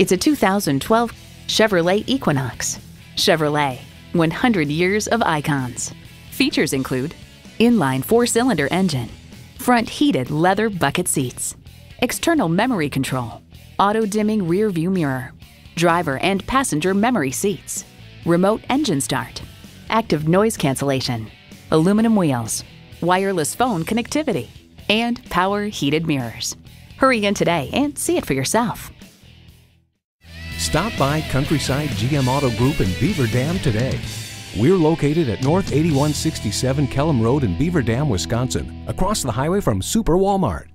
It's a 2012 Chevrolet Equinox. Chevrolet, 100 years of icons. Features include inline four cylinder engine, front heated leather bucket seats, external memory control, auto dimming rear view mirror, driver and passenger memory seats, remote engine start, active noise cancellation, aluminum wheels, wireless phone connectivity, and power heated mirrors. Hurry in today and see it for yourself. Stop by Countryside GM Auto Group in Beaver Dam today. We're located at North 8167 Kellom Road in Beaver Dam, Wisconsin, across the highway from Super Walmart.